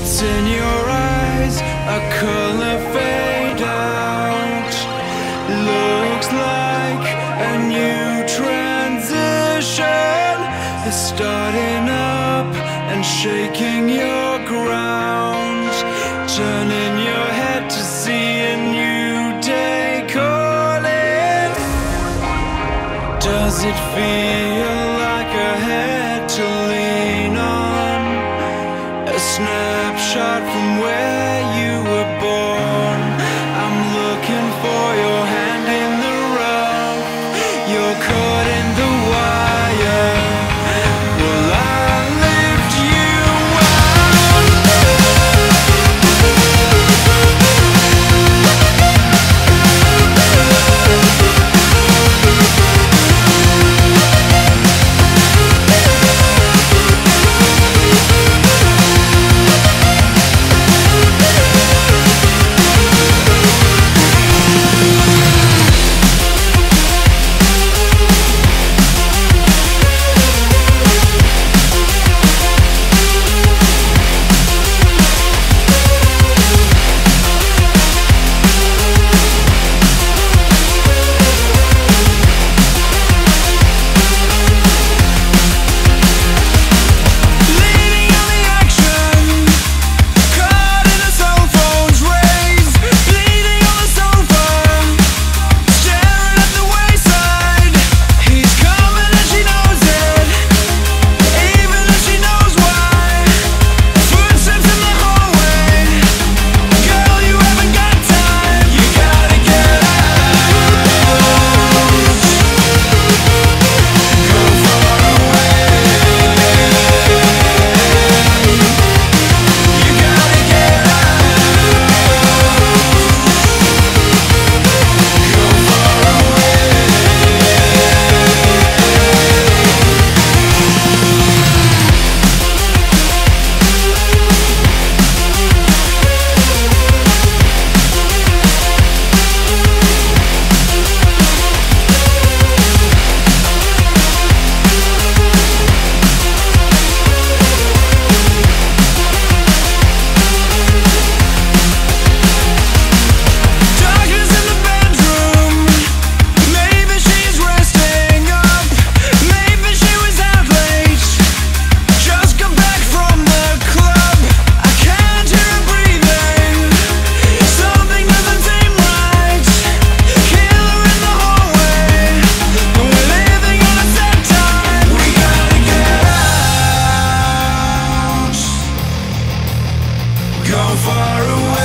It's in your eyes, a color fade out. Looks like a new transition is starting up and shaking your ground. Turning your head to see a new day calling. Does it feel like a head snapshot from where you were born. I'm looking for your hand in the rough. Your far away.